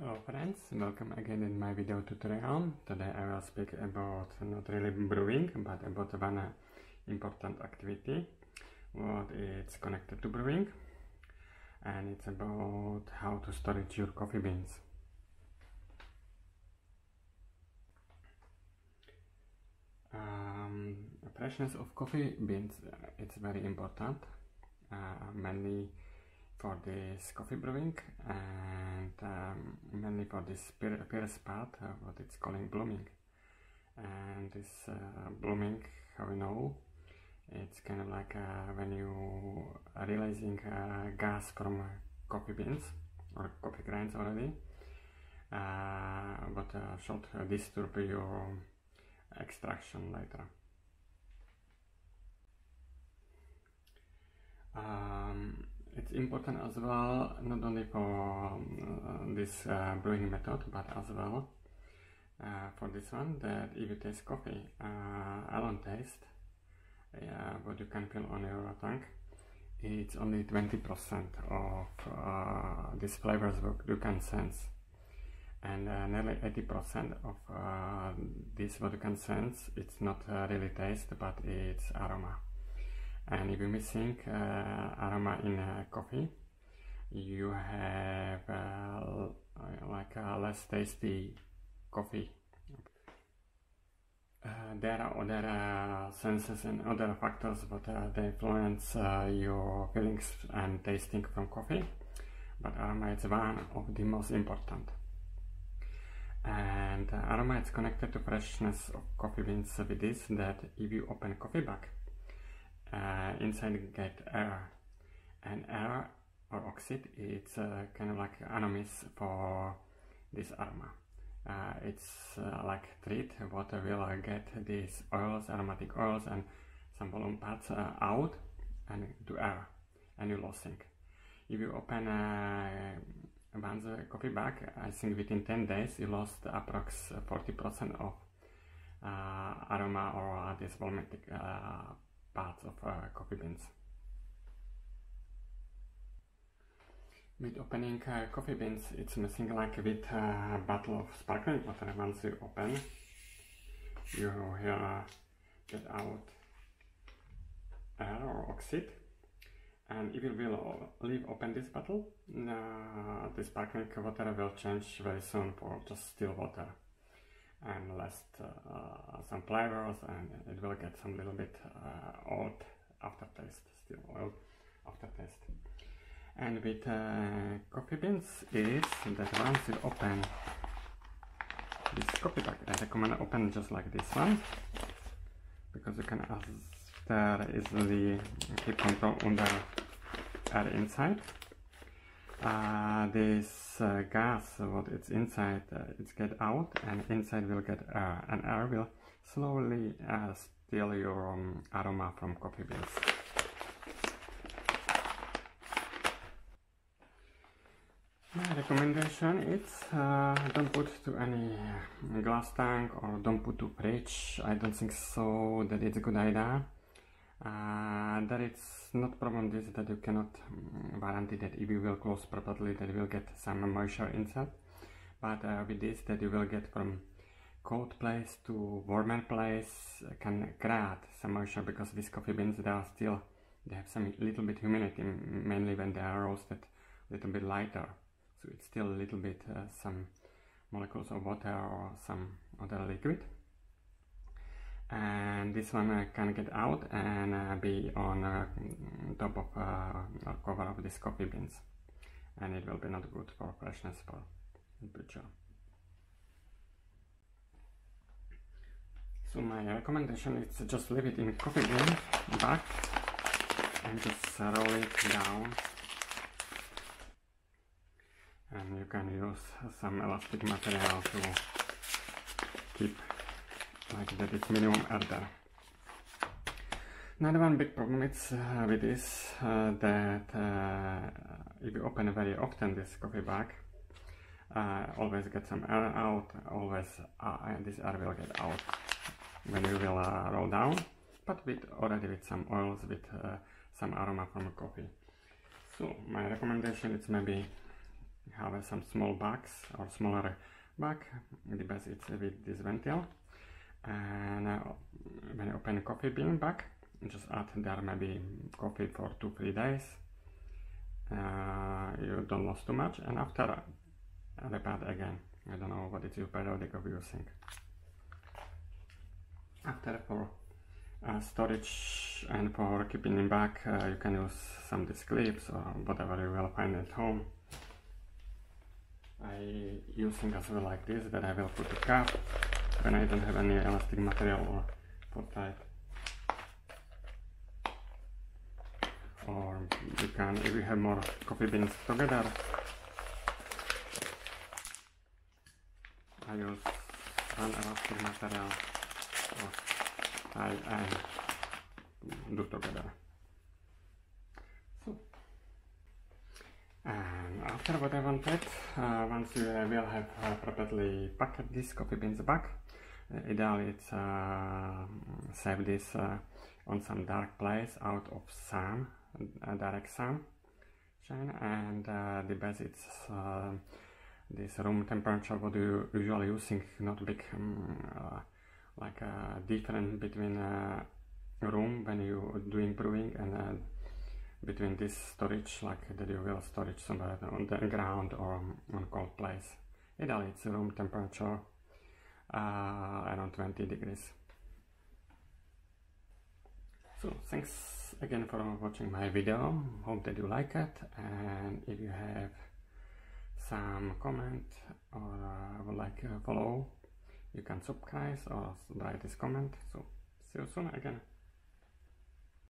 Hello friends, welcome again in my video tutorial. Today I will speak about not really brewing, but about one important activity what is connected to brewing and it's about how to storage your coffee beans. Um, freshness of coffee beans, uh, it's very important, uh, mainly for this coffee brewing and um, mainly for this first part, uh, what it's calling blooming. And this uh, blooming, how we know, it's kind of like uh, when you are releasing uh, gas from coffee beans or coffee grains already, uh, but should disturb your extraction later. Um, it's important as well not only for um, this uh, brewing method but as well uh, for this one that if you taste coffee uh, alone taste yeah, what you can feel on your tongue. It's only 20% of uh, these flavors you can sense. And uh, nearly 80% of uh, this what you can sense it's not uh, really taste but it's aroma and if you're missing uh, aroma in uh, coffee you have like a less tasty coffee. Uh, there are other uh, senses and other factors uh, they influence your feelings and tasting from coffee. But aroma is one of the most important. And uh, aroma is connected to freshness of coffee beans with this that if you open coffee bag uh, inside get air. And air or oxide it's uh, kind of like anomis for this aroma. Uh, it's uh, like treat water will uh, get these oils aromatic oils and some volume parts uh, out and to air and you losing if you open a once a coffee bag I think within 10 days you lost approx 40% of uh, aroma or this volumetric parts of coffee beans with opening uh, coffee beans it's missing like with a uh, bottle of sparkling water once you open. You here uh, get out air or oxide and if you will leave open this bottle uh, the sparkling water will change very soon for just still water and last uh, some flavors and it will get some little bit uh, old aftertaste still old aftertaste. And with uh, coffee beans is that once you open this coffee bag. I recommend open just like this one because you can after easily keep control under air inside. Uh, this uh, gas what it's inside uh, it's get out and inside will get and air will slowly uh, steal your um, aroma from coffee beans My recommendation is uh, don't put to any glass tank or don't put to fridge. I don't think so that it's a good idea. Uh, that it's not problem this that you cannot guarantee that if you will close properly that you will get some moisture inside. But uh, with this that you will get from cold place to warmer place can create some moisture because these coffee beans they are still they have some little bit humidity mainly when they are roasted a little bit lighter so it's still a little bit uh, some molecules of water or some other liquid this one uh, can get out and uh, be on uh, top of or cover of these coffee beans. And it will be not good for freshness for temperature so my recommendation is to just leave it in coffee bean bag and just roll it down. And you can use some elastic material to keep like that it's minimum there. Another one big problem is uh, with this uh, that uh, if you open very often this coffee bag uh, always get some air out, always uh, this air will get out when you will uh, roll down but with already with some oils with some aroma from coffee. So my recommendation is maybe have some small bags or smaller bag, the best is with this ventile. And uh, when you open a coffee bean bag, just add there maybe coffee for two three days. Uh, you don't lose too much, and after uh, repeat again. I don't know what is your periodic of using. After for uh, storage and for keeping in back uh, you can use some disc clips or whatever you will find at home. I using as well like this that I will put a cap when I don't have any elastic material or for tight. Or you can, if you have more coffee beans together, I use one elastic material I, I do together. So, and after what I wanted, uh, once you will have uh, properly packed this coffee beans back, uh, ideally it's uh, save this uh, on some dark place out of sun, uh, sun shine, and uh, the best it's this room temperature what you usually using, not big um, like a difference between a room when you do improving and uh, between this storage like that you will storage somewhere on the ground or on cold place. Ideally it's room temperature uh, around 20 degrees. So thanks again for watching my video hope that you like it. And if you have some comment or uh, would like to follow you can subscribe or write this comment. So see you soon again